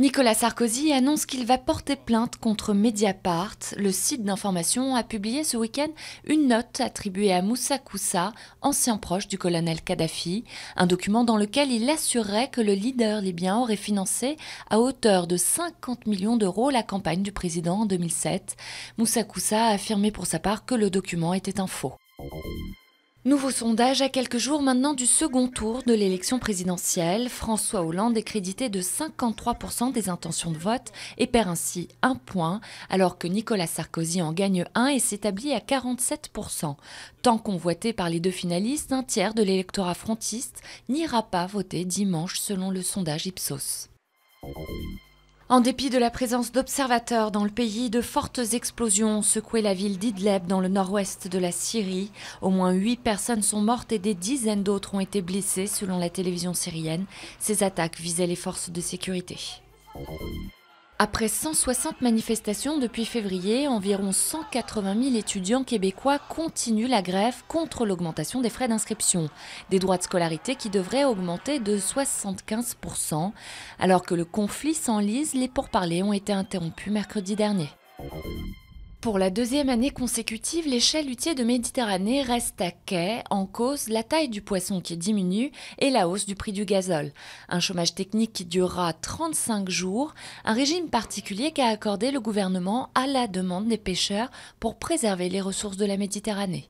Nicolas Sarkozy annonce qu'il va porter plainte contre Mediapart. Le site d'information a publié ce week-end une note attribuée à Moussa Koussa, ancien proche du colonel Kadhafi, un document dans lequel il assurerait que le leader libyen aurait financé à hauteur de 50 millions d'euros la campagne du président en 2007. Moussa Koussa a affirmé pour sa part que le document était un faux. Nouveau sondage à quelques jours maintenant du second tour de l'élection présidentielle. François Hollande est crédité de 53% des intentions de vote et perd ainsi un point, alors que Nicolas Sarkozy en gagne un et s'établit à 47%. Tant convoité par les deux finalistes, un tiers de l'électorat frontiste n'ira pas voter dimanche selon le sondage Ipsos. En dépit de la présence d'observateurs dans le pays, de fortes explosions ont secoué la ville d'Idleb dans le nord-ouest de la Syrie. Au moins huit personnes sont mortes et des dizaines d'autres ont été blessées selon la télévision syrienne. Ces attaques visaient les forces de sécurité. Après 160 manifestations depuis février, environ 180 000 étudiants québécois continuent la grève contre l'augmentation des frais d'inscription, des droits de scolarité qui devraient augmenter de 75% Alors que le conflit s'enlise, les pourparlers ont été interrompus mercredi dernier. Pour la deuxième année consécutive, les chalutiers de Méditerranée restent à quai, en cause la taille du poisson qui diminue et la hausse du prix du gazole. Un chômage technique qui durera 35 jours, un régime particulier qu'a accordé le gouvernement à la demande des pêcheurs pour préserver les ressources de la Méditerranée.